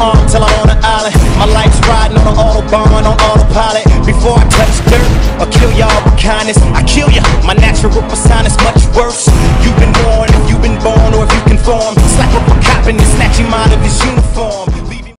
arm till I'm on an island. My life's riding on an autobahn, on autopilot. Before I touch dirt or kill y'all with kindness, I kill ya. My natural persona's much worse. You've been born, if you've been born, or if you conform. Slap up a cop and snatch him out of